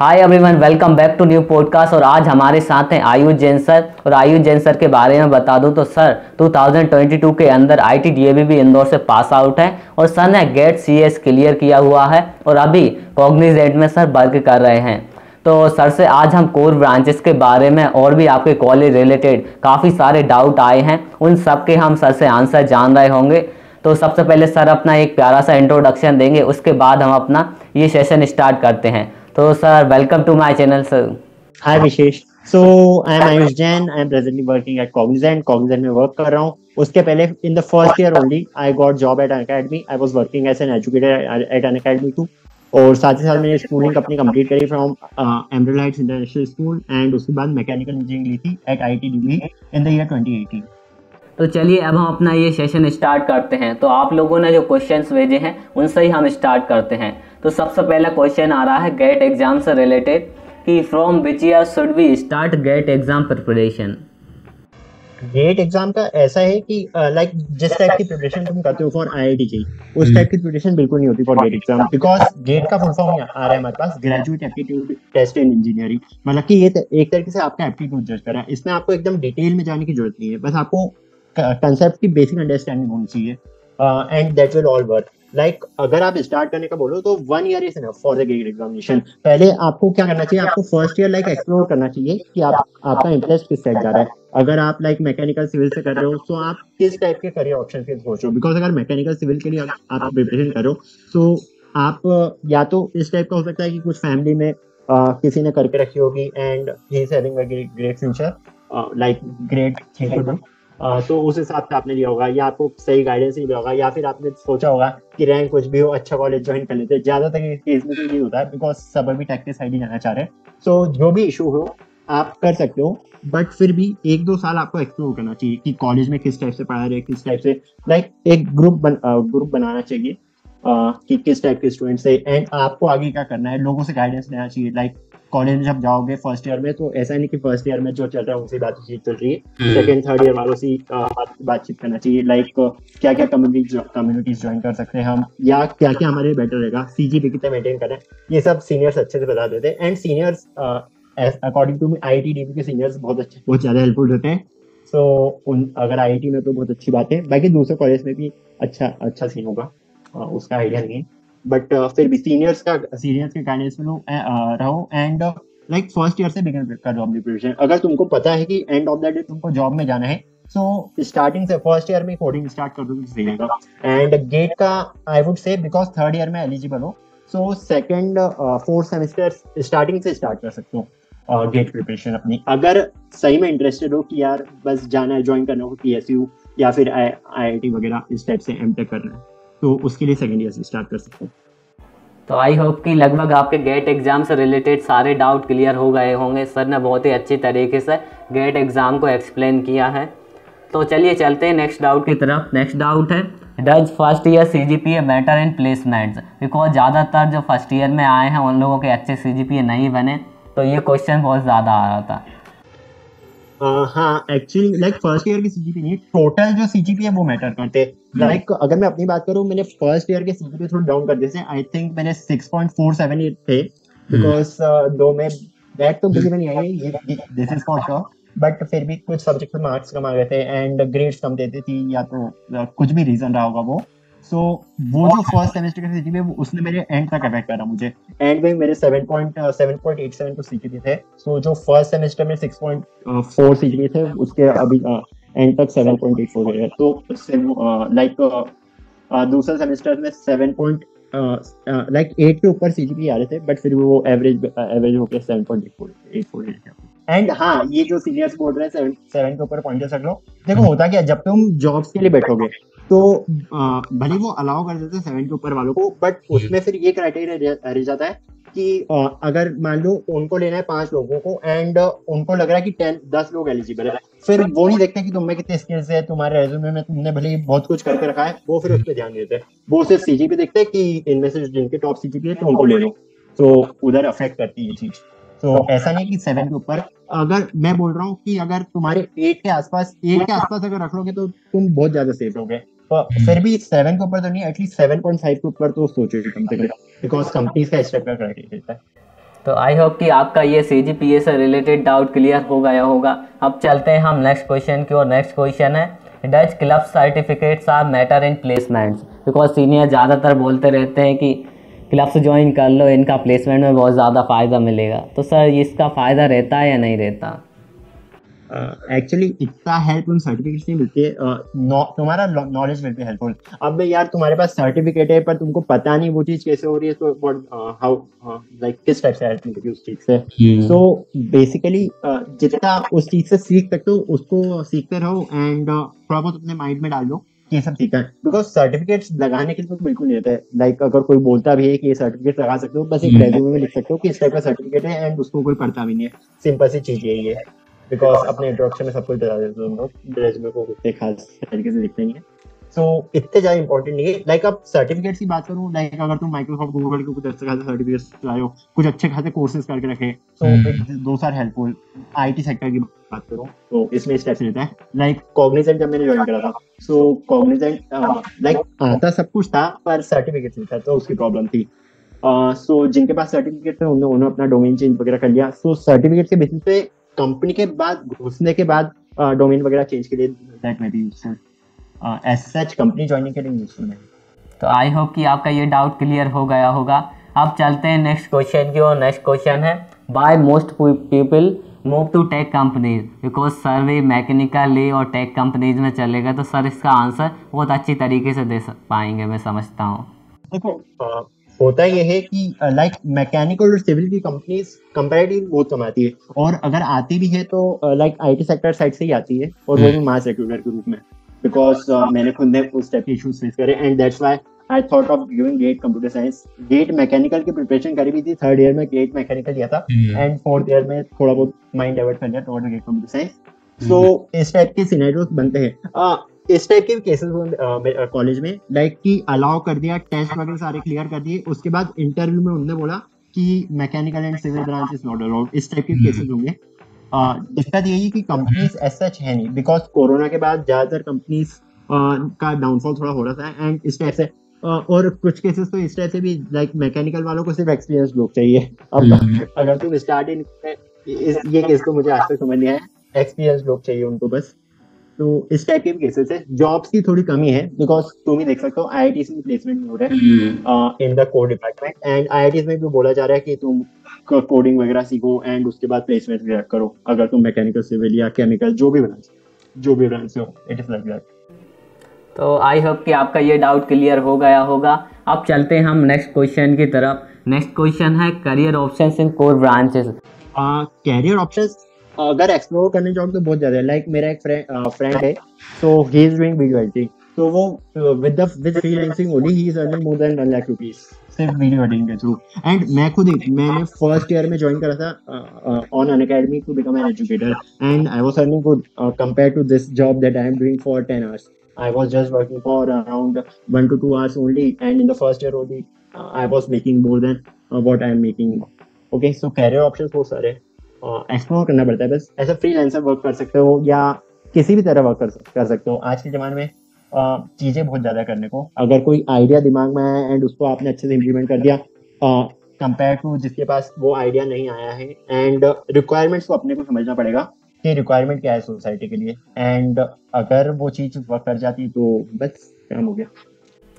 Hi everyone welcome back to new podcast और आज हमारे साथ हैं आयुष जैन सर। और आयुष जैन सर के बारे में बता दूँ तो सर 2022 के अंदर आई टी भी इंदौर से पास आउट है और सर ने गेट सी एस क्लियर किया हुआ है और अभी कॉग्निजेंट में सर वर्क कर रहे हैं। तो सर से आज हम कोर ब्रांचेस के बारे में और भी आपके कॉलेज रिलेटेड काफ़ी सारे डाउट आए हैं, उन सब के हम सर से आंसर जान रहे होंगे। तो सबसे पहले सर अपना एक प्यारा सा इंट्रोडक्शन देंगे, उसके बाद हम अपना ये सेशन स्टार्ट करते हैं। तो sir welcome to my channel sir hi Vishesh so I am Ayush Jain I am presently working at Cognizant Cognizant में वर्क कर रहा हूँ. उसके पहले in the first year only I got job at academy I was working as an educator at an academy too और साथ ही साथ मैंने स्कूलिंग अपनी कंप्लीट करी फ्रॉम एम्ब्रोलाइट्स इंटरनेशनल स्कूल एंड उसके बाद मैकेनिकल इंजीनियरिंग ली थी at I T in the year 2018 तो चलिए अब हम अपना ये सेशन स्टार्ट करते हैं। तो आप लोगों ने जो क्वेश्चंस भेजे हैं उनसे ही हम स्टार्ट करते हैं। तो सबसे पहला क्वेश्चन आ रहा है गेट एग्ज़ाम से रिलेटेड कि from which year should we start GATE exam preparation GATE exam का ऐसा है कि लाइक जिस टाइप की प्रिपरेशन तुम करते हो फॉर आईआईटी जी उस टाइप की प्रिपरेशन बिल्कुल नहीं होती for GATE exam because GATE का फुल फॉर्म आ रहा है हमारे पास graduate aptitude test in engineering मतलब कि ये एक तरीके से आपका एप्टीट्यूड जज कर रहा है। इसमें आपको एकदम डिटेल में जाने की ज़रूरत नहीं है बस आपको कंसेप्ट की बेसिक अंडरस्टैंडिंग होनी चाहिए and that will all work like like, अगर आप स्टार्ट करने का बोलो तो one year is enough for the GATE examination पहले आपको क्या करना चाहिए? आपको फ़र्स्ट ईयर लाइक एक्सप्लोर करना चाहिए कि आप आपका इंटरेस्ट किस साइड जा रहा है। अगर आप लाइक मैकेनिकल सिविल से कर रहे हो तो आप किस टाइप के करियर ऑप्शन रहे हो? बिकॉज़ अगर मैकेनिकल सिविल के लिए आप प्रिपरेशन करो तो आप या तो इस टाइप का हो सकता है कि कुछ फैमिली में uh, किसी ने करके रखी होगी and he great future like great thing तो उस हिसाब से आपने लिया होगा, या आपको सही गाइडेंस ही लिया होगा, या फिर आपने सोचा होगा कि रैंक कुछ भी हो अच्छा कॉलेज ज्वाइन कर लेते। ज़्यादातर इस केस में तो ये होता है बिकॉज़ सब अभी टेक के साइड ही जाना चाह रहे। हैं सो जो भी इशू हो, आप कर सकते हो बट फिर भी एक दो साल आपको एक्सप्लोर करना चाहिए कि कॉलेज में किस टाइप से पढ़ा रहे, किस टाइप से लाइक एक ग्रुप बन ग्रुप बनाना चाहिए कि किस टाइप के स्टूडेंट से एंड आपको आगे क्या करना है, लोगों से गाइडेंस लेना चाहिए लाइक कॉलेज में जब जाओगे फ़र्स्ट ईयर में तो ऐसा नहीं कि फ़र्स्ट ईयर में जो चल रहा है उनसे बातचीत चल रही है। सेकेंड थर्ड ईयर वालों से बातचीत करना चाहिए। लाइक क्या क्या कम्युनिटी कम्युनिटीज ज्वाइन कर सकते हैं हम? या क्या क्या हमारे लिए बेटर रहेगा? सी जी कितना मेंटेन करें? ये सब सीनियर्स अच्छे से बता देते हैं। And seniors according to me I T D के सीनियर्स बहुत अच्छे बहुत ज़्यादा हेल्पफुल होते हैं। सो उन अगर आई में तो बहुत अच्छी बात है। बाकी दूसरे कॉलेज में भी अच्छा अच्छा सीन होगा। उसका आइडिया नहीं है। बट uh, फिर भी सीनियर्स का सीनियर्स के गाइडेंस में रहो एंड लाइक फ़र्स्ट ईयर से बिगिन का अपनी प्रिपरेशन अगर तुमको पता है कि एंड ऑफ़ द डे तुमको जॉब में जाना है सो स्टार्टिंग से फ़र्स्ट ईयर में कोडिंग स्टार्ट कर दो तो सही रहेगा। एंड गेट का I would say because third year में एलिजिबल हो so second fourth semester starting से स्टार्ट कर सकते हो गेट uh, प्रिपरेशन अपनी। अगर सही में इंटरेस्टेड हो कि यार बस जाना है ज्वाइन करना हो पी या फिर आई आई टी वगैरह इस टाइप से एम टेक करना है। तो उसके लिए सेकेंड ईयर से स्टार्ट कर सकते हैं। तो आई होप कि लगभग आपके गेट एग्ज़ाम से रिलेटेड सारे डाउट क्लियर हो गए होंगे। सर ने बहुत ही अच्छी तरीके से गेट एग्ज़ाम को एक्सप्लेन किया है। तो चलिए चलते हैं नेक्स्ट डाउट की तरफ़। नेक्स्ट डाउट है does first year C G P A better in placements because ज़्यादातर जो फ़र्स्ट ईयर में आए हैं, उन लोगों के अच्छे सी जी पी ए नहीं बने। तो ये क्वेश्चन बहुत ज़्यादा आ रहा था। हाँ एक्चुअली लाइक फ़र्स्ट ईयर की सीजीपी नहीं टोटल जो सीजीपी है वो मैटर करते हैं। Like hmm. अगर मैं अपनी बात करूँ मैंने फ़र्स्ट ईयर के सीजीपी थोड़ा डाउन कर दिए आई थिंक मैंने 6.478 थे। Because hmm. uh, दो में बैक तो बिल्कुल नहीं आई this is for sure but फिर भी कुछ सब्जेक्ट में मार्क्स कम आ गए थे एंड ग्रेड्स कम देती थी या तो कुछ भी रीजन रहा होगा वो। सो वो जो फ़र्स्ट सेमेस्टर का सीजीपीए वो उसने मेरे एंड तक अफेक्ट करा मुझे। एंड में मेरे 7.7.87 को सीजीपीए थे। सो जो फ़र्स्ट सेमेस्टर में 6.4 सीजीपीए थे उसके अभी एंड uh, तक 7.84 गए तो लाइक uh, uh, दूसरा सेमेस्टर में 7. लाइक एट के ऊपर सीजीपी आ रहे थे बट फिर वो एवरेज एवरेज होकर seven point eight four eight four and हाँ। ये जो सीनियर्स बोल रहे हैं सेवन के ऊपर पॉइंट रख लो देखो होता क्या जब तुम जॉब्स के लिए बैठोगे तो भले वो अलाउ कर देते सेवन के ऊपर वालों को बट उसमें फिर ये क्राइटेरिया रह जाता है कि अगर मान लो उनको लेना है पाँच लोगों को एंड उनको लग रहा है कि टेन दस लोग एलिजिबल है फिर वो नहीं देखते कि तुम्हें कितने स्किल्स है तुम्हारे रेज्यूमे में तुमने भले ही बहुत कुछ करके रखा है वो फिर उस पर ध्यान देते हैं। वो सिर्फ़ सीजीपी देखते हैं कि इनमें से जिनके टॉप सीजीपी है तो उनको ले लो। तो उधर अफेक्ट करती है ये चीज़। तो ऐसा नहीं कि सेवन के ऊपर अगर मैं बोल रहा हूँ कि अगर तुम्हारे एट के आसपास एट के आसपास अगर रख लोगे तो तुम बहुत ज़्यादा सेफ़ हो गए फिर भी सेवन के ऊपर तो नहीं एटलीस्ट सेवन पॉइंट फाइव के ऊपर तो सोचो कम से कम बिकॉज़ कंपनीज़ का स्ट्रक्चर क्राइटेरिया रहता है। तो आई होप कि आपका ये सी जी पी ए से रिलेटेड डाउट क्लियर हो गया होगा। अब चलते हैं हम नेक्स्ट क्वेश्चन की और नेक्स्ट क्वेश्चन है does club certificates are matter in placements because senior ज़्यादातर बोलते रहते हैं कि क्लब से ज्वाइन कर लो इनका प्लेसमेंट में बहुत ज़्यादा फ़ायदा मिलेगा। तो सर इसका फ़ायदा रहता है या नहीं रहता? एक्चुअली uh, इतना हेल्प उन सर्टिफिकेट नहीं मिलती है। Uh, तुम्हारा नॉलेज विल बी हेल्पफुल अब यार तुम्हारे पास सर्टिफिकेट है पर तुमको पता नहीं वो चीज़ कैसे हो रही है तो व्हाट हाउ लाइक किस टाइप से हेल्प मिलेगी उस चीज़ से? सो बेसिकली uh, जितना उस चीज़ से सीख सकते हो उसको सीखते रहो एंड थोड़ा बहुत अपने माइंड में डाल दो ये सब सीखा है। बिकॉज़ सर्टिफिकेट्स लगाने के लिए तो बिल्कुल नहीं रहता है लाइक अगर कोई बोलता भी है कि ये सर्टिफिकेट लगा सकते हो बस एक रेज्यूमे hmm. में लिख सकते हो कि इस टाइप का सर्टिफिकेट है एंड उसको कोई पढ़ता भी नहीं है। सिंपल सी चीज़ यही है। बिकॉज़ अपने इंट्रोडक्शन में सब कुछ बता देते हैं। रेज्यूमे को कितने खास तरीके से लिखते हैं। सो इतने ज़्यादा इंपॉर्टेंट नहीं है। लाइक अब सर्टिफिकेट की बात करूँ लाइक अगर तुम माइक्रोसॉफ्ट गूगल के कुछ अच्छे खासे सर्टिफिकेट लाए हो कुछ अच्छे खासे कोर्सेज करके रखे तो दो सार हेल्पफुल आईटी सेक्टर की बात करूँ तो इसमें स्टेप्स रहता है। लाइक कॉग्निजेंट जब मैंने ज्वाइन करा था सो कॉग्निजेंट लाइक आता सब कुछ था पर सर्टिफिकेट नहीं था तो उसकी प्रॉब्लम थी। सो जिनके पास सर्टिफिकेट थे उन्होंने अपना डोमेन चेंज वगैरह कर लिया। सो सर्टिफिकेट के बेसिस पे कंपनी के बाद घुसने के बाद डोमेन वगैरह चेंज के लिए that may be useful as such company joining के लिए यूजफुल है। तो आई होप कि आपका ये डाउट क्लियर हो गया होगा। अब चलते हैं नेक्स्ट क्वेश्चन की और नेक्स्ट क्वेश्चन है why most people move to tech companies because survey mechanical और टेक कंपनीज़ में चलेगा तो सर इसका आंसर बहुत अच्छी तरीके से दे पाएँगे मैं समझता हूँ। देखो होता ये है कि लाइक मैकेनिकल और सिविल की कंपनीज़ कंपेरेटिव बहुत कम आती है। और अगर आती भी है तो लाइक आईटी सेक्टर साइड से ही आती है और वो भी मास रिक्रूटर के रूप में। बिकॉज़ मैंने खुद ने उस टाइप के इश्यूज़ फेस करे and that's why I thought of giving GATE computer science GATE mechanical की प्रिपरेशन करी भी थी। थर्ड ईयर में गेट मैकेनिकल किया था। एंड फोर्थ ईयर में थोड़ा बहुत माइंड डाइवर्ट कर लिया toward GATE computer science so इस टाइप के सिनेरियोस बनते हैं। इस टाइप के केसेस कॉलेज में लाइक की अलाउ कर दिया टेस्ट वगैरह सारे क्लियर कर दिए उसके बाद इंटरव्यू में उन्होंने बोला कि mechanical and civil branch is not allowed इस टाइप के केसेस होंगे। दिक्कत यही कि कंपनीज़ एज सच है नहीं बिकॉज़ कोरोना के बाद ज़्यादातर कंपनीज़ का डाउनफॉल थोड़ा हो रहा था एंड इस टाइप से और कुछ केसेस तो इस टाइप से भी लाइक मैकेनिकल वालों को सिर्फ़ एक्सपीरियंस लोग चाहिए। अब हम्म। अगर तुम स्टार्ट इन ये केस तो मुझे आज तक समझ नहीं आया एक्सपीरियंस लोग चाहिए उनको बस। तो इस टाइप के केसेस है। जॉब्स की थोड़ी कमी है बिकॉज़ तुम ही देख सकते हो आई में प्लेसमेंट हो रहा है। In the code department and I में भी बोला जा रहा है कि तुम कोडिंग वगैरह सीखो एंड उसके बाद प्लेसमेंट करो। अगर तुम मैकेनिकल सिविल या केमिकल जो भी ब्रांच जो भी ब्रांच से हो इट इज़ लाइक दैट तो आई होप कि आपका ये डाउट क्लियर हो गया होगा। अब चलते हैं हम नेक्स्ट क्वेश्चन की तरफ़। नेक्स्ट क्वेश्चन है career options in core branches career options अगर एक्सप्लोर करने जाओ तो बहुत ज़्यादा है। लाइक मेरा एक फ्रेंड है। So he is doing video editing तो वो with the with freelancing only he is earning more than 1 lakh rupees सिर्फ़ वीडियो एडिटिंग के थ्रू एंड मैं खुद ही मैंने फ़र्स्ट ईयर में ज्वाइन करा था on Unacademy to become an educator and I was earning good compare to this job that I am doing for 10 hours just working for around one to two hours only, and in the first year only, uh, I was making more than uh, what I am making. Okay, so career options बहुत सारे explore करना पड़ता है। बस as ऐसा freelancer work कर सकते हो या किसी भी तरह वर्क कर, कर सकते हो। आज के ज़माने में चीज़ें बहुत ज़्यादा करने को। अगर कोई आइडिया दिमाग में आया एंड उसको आपने अच्छे से इम्प्लीमेंट कर दिया कंपेयर टू जिसके पास वो आइडिया नहीं आया है एंड रिक्वायरमेंट्स को अपने को समझना पड़ेगा कि रिक्वायरमेंट क्या है सोसाइटी के लिए। एंड अगर वो चीज़ वर्क कर जाती तो बस काम हो गया।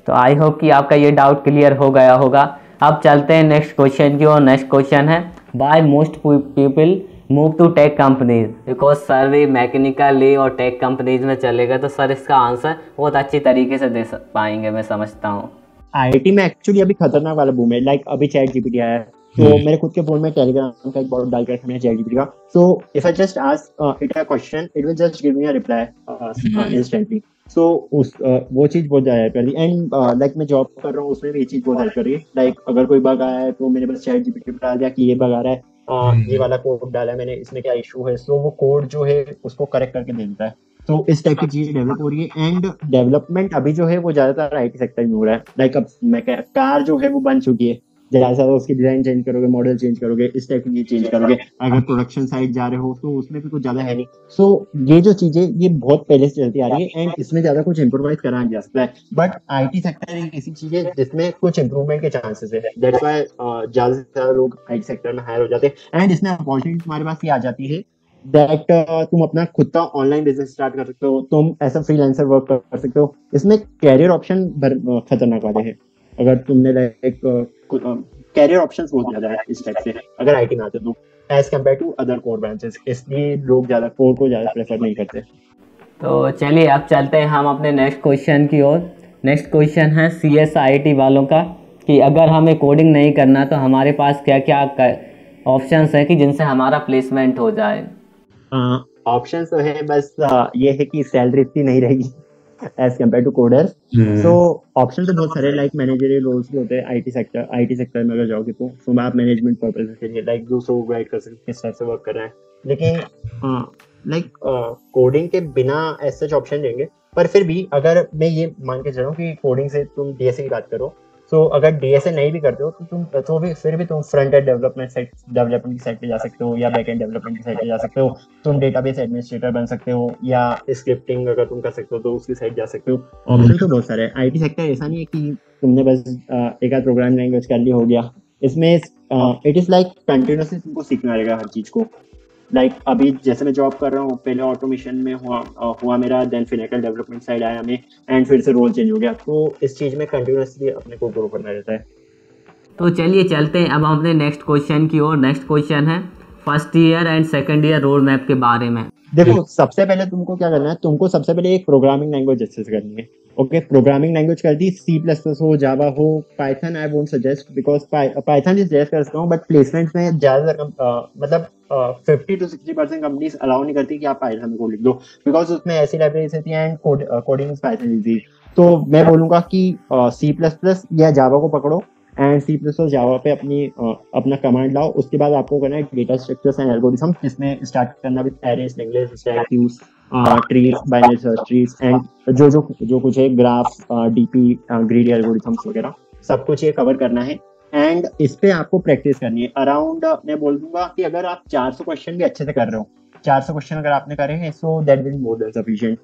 तो आई होप कि आपका ये डाउट क्लियर हो गया होगा। अब चलते हैं नेक्स्ट क्वेश्चन की और नेक्स्ट क्वेश्चन है why most people move to tech companies because survey mechanical ले और टेक कंपनीज़ में चलेगा तो सर इसका आंसर बहुत अच्छी तरीके से दे पाएँगे मैं समझता हूँ। आईआईटी में एक्चुअली अभी खतरनाक वाला बूम है लाइक अभी चैट जीपीटी आया है। तो hmm. मेरे खुद के फ़ोन में टेलीग्राम का एक बॉट डाल कर मैंने चैट जीपीटी का so if I just ask it a question it will just give me a reply instantly so उस वो चीज़ बहुत ज़्यादा हेल्प कर रही एंड लाइक मैं जॉब कर रहा हूँ उसमें भी ये चीज़ बहुत हेल्प कर रही है। लाइक अगर कोई बग आया है तो मैंने बस चैट जीपीटी पे डाल दिया कि ये बग आ रहा है। uh, ये वाला कोड डाला है मैंने इसमें क्या इशू है? सो वो कोड जो है उसको करेक्ट करके दे देता है। तो इस टाइप की चीज़ डेवलप हो रही है। एंड डेवलपमेंट अभी जो है वो ज़्यादातर आईटी सेक्टर में हो रहा है। लाइक अब मैं कह कार जो है वो बन चुकी है। ज़्यादा से उसकी डिज़ाइन चेंज करोगे मॉडल चेंज करोगे इस टाइप की चेंज करोगे अगर प्रोडक्शन साइड जा रहे हो तो उसमें भी कुछ ज़्यादा है नहीं। सो so, ये जो चीज़ें ये बहुत पहले से चलती आ रही है एंड इसमें ज़्यादा कुछ इम्प्रोवाइज करा जा सकता है। बट आई टी सेक्टर एक ऐसी चीज़ है जिसमें कुछ इंप्रूवमेंट के चांसेस है। दैट्स वाई ज़्यादा से ज़्यादा लोग आई टी सेक्टर में हायर हो जाते हैं। एंड इसमें अपॉर्चुनिटी तुम्हारे पास ये आ जाती है दैट तुम अपना खुद का ऑनलाइन बिज़नेस स्टार्ट कर सकते हो तुम ऐसा फ्रीलांसर वर्क कर सकते हो। इसमें कैरियर ऑप्शन खतरनाक वाले हैं। अगर तुमने लाइक कैरियर ऑप्शंस बहुत ज़्यादा है इस टाइप से। अगर आईटी में आते तो। As compare to other core branches इसलिए लोग ज़्यादा कोर को ज़्यादा प्रेफर नहीं करते। तो चलिए अब चलते हैं हम अपने नेक्स्ट क्वेश्चन की ओर। नेक्स्ट क्वेश्चन है सी एस आई टी वालों का कि अगर हमें कोडिंग नहीं करना तो हमारे पास क्या क्या ऑप्शंस हैं कि जिनसे हमारा प्लेसमेंट हो जाए? ऑप्शन तो है बस ये है कि सैलरी इतनी नहीं रहेगी। As compare to coder so option तो बहुत सारे लाइक मैनेजरियल रोल्स भी होते हैं I T sector I T sector में अगर जाओगे तो। तो आप मैनेजमेंट पर्पज के लिए लाइक दूसरों को गाइड कर सकते किस टाइप से वर्क कर रहे हैं। लेकिन लाइक कोडिंग के बिना एज सच ऑप्शन देंगे। पर फिर भी अगर मैं ये मान के चलूँ कि कोडिंग से तुम बी एस सी की बात करो सो so, अगर डीएसए नहीं भी करते हो तो तुम तो भी फिर भी तुम front end development side development की साइड पे जा सकते हो या बैक एंड डेवलपमेंट की साइड पे जा सकते हो। तुम डेटाबेस एडमिनिस्ट्रेटर बन सकते हो या स्क्रिप्टिंग अगर तुम कर सकते हो तो उसकी साइड जा सकते हो। ऑप्शन तो बहुत सारे आईटी सेक्टर ऐसा नहीं है कि तुमने बस एक आध प्रोग्रामिंग लैंग्वेज कर ली हो गया। इसमें इट इज़ लाइक कंटिन्यूसली तुमको सीखना रहेगा हर चीज़ को। लाइक like, अभी जैसे मैं जॉब कर रहा हूँ पहले ऑटोमेशन में हुआ हुआ मेरा देन फिनेकल डेवलपमेंट साइड आया हमें एंड फिर से रोल चेंज हो गया। तो इस चीज़ में कंटिन्यूसली अपने को ग्रो करना रहता है। तो चलिए चलते हैं अब हम अपने नेक्स्ट क्वेश्चन की ओर। नेक्स्ट क्वेश्चन है first year and second year road map के बारे में। देखो सबसे पहले तुमको क्या करना है तुमको सबसे पहले एक प्रोग्रामिंग लैंग्वेज अच्छे से करनी है। ओके प्रोग्रामिंग लैंग्वेज कर दी सी प्लस प्लस हो जावा हो Python I would suggest because Python भी सजेस्ट कर सकता हूँ बट प्लेसमेंट में ज़्यादातर मतलब fifty to sixty percent companies allow नहीं करती कि आप पाइथन में लिख दो बिकॉज़ उसमें ऐसी लाइब्रेरीज होती हैं एंड कोडिंग पाइथन तो मैं बोलूँगा कि सी प्लस प्लस या जावा को पकड़ो and C plus plus Java पे अपनी uh, अपना कमांड लाओ। उसके बाद आपको करना है डेटा स्ट्रक्चर्स एंड एल्गोरिथम जिसमें स्टार्ट करना with arrays links stack queues trees binary search trees and जो जो जो कुछ है ग्राफ डीपी ग्रीडी एल्गोरिथम्स वगैरह सब कुछ ये कवर करना है। एंड इस पे आपको प्रैक्टिस करनी है। अराउंड मैं बोल दूँगा कि अगर आप 400 क्वेश्चन भी अच्छे से कर रहे हो 400 क्वेश्चन अगर आपने करे हैं so that will more than sufficient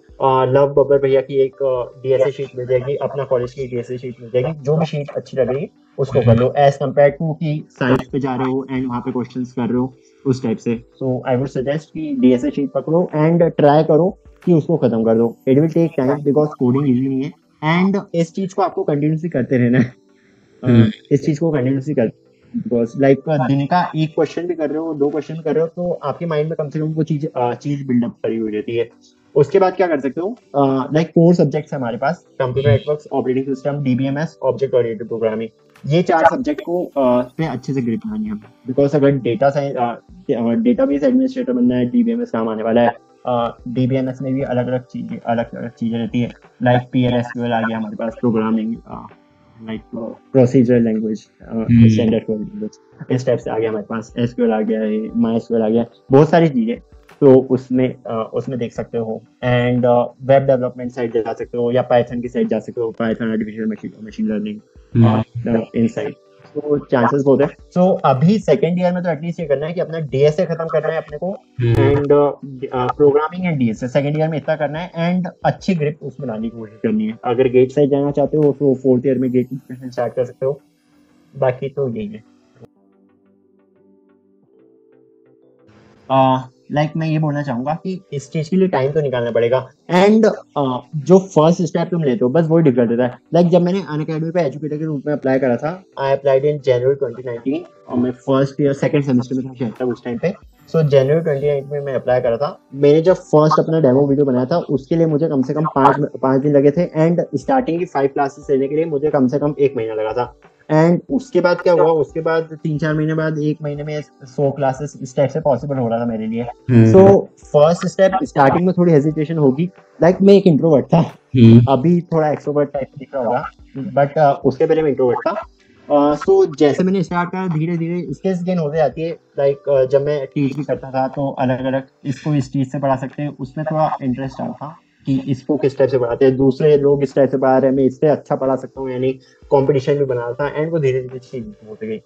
Love Babbar भैया की एक डीएसए शीट मिल जाएगी अपना कॉलेज की डीएसए शीट मिल जाएगी जो भी शीट अच्छी लग रही है उसको कर लो एज कंपेयर टू कि साइट पे जा रहे हो एंड वहाँ पे क्वेश्चंस कर रहे हो उस टाइप से। सो आई वुड सजेस्ट कि डीएसए शीट पकड़ो एंड ट्राई करो कि उसको खत्म कर दो। It will take time because coding easy नहीं है एंड इस चीज़ को आपको कंटिन्यूसली करते रहना है। हम्म। इस चीज़ को कंटिन्यूसली कर बिकॉज़ लाइक दिन का एक क्वेश्चन भी कर रहे हो दो क्वेश्चन कर रहे हो तो आपके माइंड में कम से कम वो चीज़ चीज़ बिल्डअप करी हुई रहती है। उसके बाद क्या कर सकते हो लाइक फोर सब्जेक्ट्स है हमारे पास computer network operating system DBMS object oriented programming ये चार सब्जेक्ट को पे अच्छे से ग्रिप लानी है। बिकॉज़ अगर डेटा साइंस डेटाबेस एडमिनिस्ट्रेटर बनना है डीबीएमएस काम आने वाला है डीबीएमएस में भी अलग अलग चीज़ें अलग अलग चीज़ें रहती है। लाइक पी एल एस आ गया हमारे पास programming like procedure language standard language इस टाइप से आ गया हमारे पास। एसक्यूएल आ गया है माई आ गया बहुत सारी चीज़ें। तो उसमें उसमें देख सकते हो। एंड वेब डेवलपमेंट साइड जा सकते हो या पाइथन की साइड जा सकते हो। Python artificial machine machine learning इन साइड तो चांसेस बहुत है। सो अभी सेकेंड ईयर में तो एटलीस्ट ये करना है कि अपना डीएसए खत्म करना है अपने को। And programming and DSA second year में इतना करना है एंड अच्छी ग्रिप उसमें लाने की कोशिश करनी है। अगर गेट साइड जाना चाहते हो तो फोर्थ ईयर में गेट स्टार्ट कर सकते हो। बाकी तो यही है। लाइक मैं ये बोलना चाहूँगा कि इस चीज़ के लिए टाइम तो निकालना पड़ेगा। एंड uh, जो फ़र्स्ट स्टेप तुम लेते हो बस वही डिफ़िकल्ट होता है। लाइक like जब मैंने अन अकेडमी पे एजुकेटर के रूप में अप्लाई करा था आई अप्लाइड इन जनवरी 2019 और मैं फ़र्स्ट ईयर सेकंड सेमेस्टर में था उस टाइम पे। सो जनवरी ट्वेंटी में मैं अप्लाई करा था। मैंने जब फ़र्स्ट अपना डेमो वीडियो बनाया था उसके लिए मुझे कम से कम पाँच पाँच दिन लगे थे। एंड स्टार्टिंग की फाइव क्लासेस लेने के लिए मुझे कम से कम एक महीना लगा था। एंड उसके बाद क्या हुआ? उसके बाद तीन चार महीने बाद एक महीने में सौ क्लासेस इस टाइप से पॉसिबल हो रहा था मेरे लिए। सो फ़र्स्ट स्टेप स्टार्टिंग में थोड़ी हेजिटेशन होगी। लाइक like, मैं एक इंट्रोवर्ट था। हम्म। अभी थोड़ा एक्सट्रोवर्ट टाइप दिख रहा होगा। बट uh, उसके पहले मैं इंट्रोवर्ट था। सो uh, so, जैसे मैंने स्टार्ट करा धीरे धीरे स्किल्स गेन होते जाती है। लाइक like, uh, जब मैं टीच भी करता था तो अलग अलग इसको इस चीज़ से पढ़ा सकते हैं। उसमें थोड़ा इंटरेस्ट आ था कि इसको किस टाइप से पढ़ाते हैं। दूसरे लोग इस टाइप से पढ़ा रहे हैं, मैं इससे अच्छा पढ़ा सकता हूँ, यानी कॉम्पिटिशन भी बना था एंड वो धीरे धीरे चीज़ होती गई।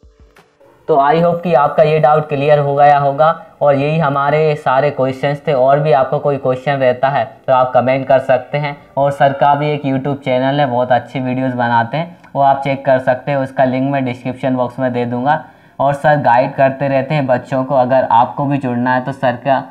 तो आई होप कि आपका ये डाउट क्लियर हो गया होगा, और यही हमारे सारे क्वेश्चंस थे, और भी आपको कोई क्वेश्चन रहता है तो आप कमेंट कर सकते हैं। और सर का भी एक यूट्यूब चैनल है, बहुत अच्छी वीडियोस बनाते हैं, वो आप चेक कर सकते हैं, उसका लिंक मैं डिस्क्रिप्शन बॉक्स में दे दूँगा। और सर गाइड करते रहते हैं बच्चों को, अगर आपको भी जुड़ना है तो सर का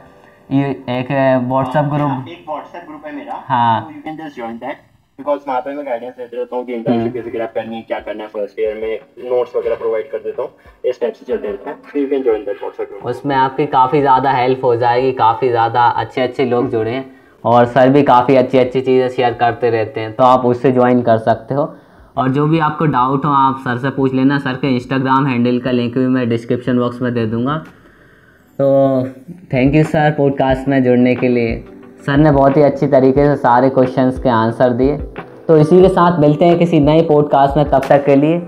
ये एक व्हाट्सएप ग्रुप एक व्हाट्सएप ग्रुप है मेरा। हाँ। You can just join that because वहाँ पे मैं गाइडेंस देते रहता हूँ कि इंटर्नशिप कैसे क्रैक करनी है क्या करना है फ़र्स्ट ईयर में नोट्स वगैरह प्रोवाइड कर देता हूँ। इस टाइप से चलते रहते हैं। You can join that WhatsApp group उसमें आपकी काफ़ी ज़्यादा हेल्प हो जाएगी काफ़ी ज़्यादा अच्छे अच्छे लोग जुड़े हैं। और सर भी काफ़ी अच्छी अच्छी चीज़ें शेयर करते रहते हैं। तो आप उससे ज्वाइन कर सकते हो। और जो भी आपको डाउट हो आप सर से पूछ लेना। सर के इंस्टाग्राम हैंडल का लिंक भी मैं डिस्क्रिप्शन बॉक्स में दे दूँगा। तो थैंक यू सर पॉडकास्ट में जुड़ने के लिए। सर ने बहुत ही अच्छी तरीके से सारे क्वेश्चंस के आंसर दिए। तो इसी के साथ मिलते हैं किसी नए पॉडकास्ट में, तब तक के लिए।